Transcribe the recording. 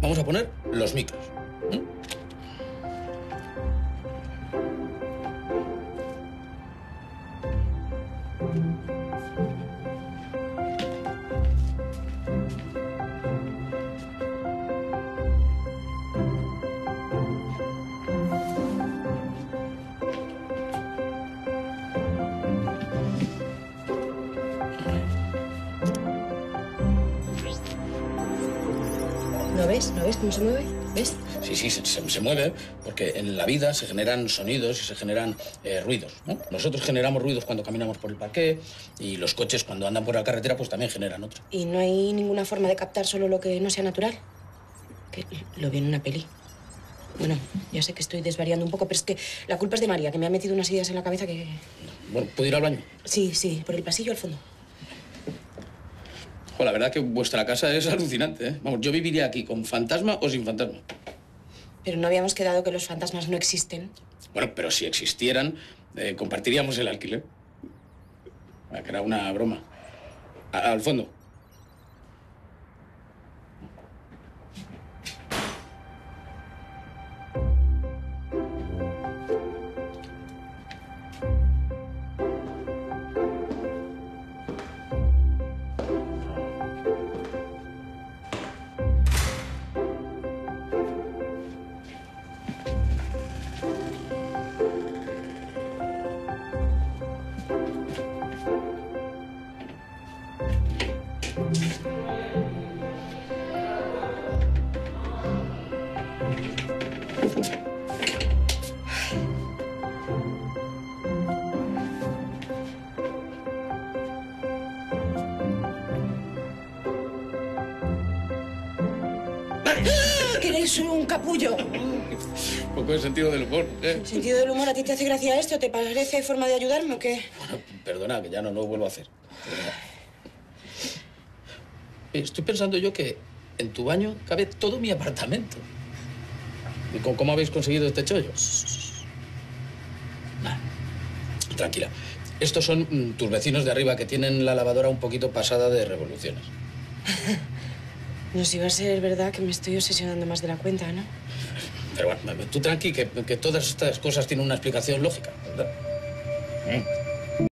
vamos a poner los micros. ¿eh? ¿No ves? ¿No ves cómo se mueve? ¿Ves? Sí, sí, se, se- se mueve porque en la vida se generan sonidos y se generan eh, ruidos. ¿no? Nosotros generamos ruidos cuando caminamos por el parque y los coches cuando andan por la carretera pues también generan otro. ¿Y no hay ninguna forma de captar solo lo que no sea natural? Que lo vi en una peli. Bueno, ya sé que estoy desvariando un poco, pero es que la culpa es de María, que me ha metido unas ideas en la cabeza que... Bueno, ¿puedo ir al baño? Sí, sí, por el pasillo al fondo. Jo, la verdad que vuestra casa es alucinante. ¿eh? Vamos, yo viviría aquí con fantasma o sin fantasma. Pero no habíamos quedado que los fantasmas no existen. Bueno, pero si existieran, eh, compartiríamos el alquiler. Ah, Que era una broma. A- al fondo. ¡Que eres un capullo! Un poco de sentido del humor. ¿eh? ¿Sentido del humor a ti te hace gracia esto? ¿Te parece forma de ayudarme o qué? Bueno, perdona, que ya no lo vuelvo a hacer. Eh, Estoy pensando yo que en tu baño cabe todo mi apartamento. ¿Y cómo, cómo habéis conseguido este chollo? Nah, Tranquila. Estos son mm, tus vecinos de arriba que tienen la lavadora un poquito pasada de revoluciones. No si va a ser verdad que me estoy obsesionando más de la cuenta, ¿no? Pero bueno, tú tranqui, que, que todas estas cosas tienen una explicación lógica, ¿verdad? Mm.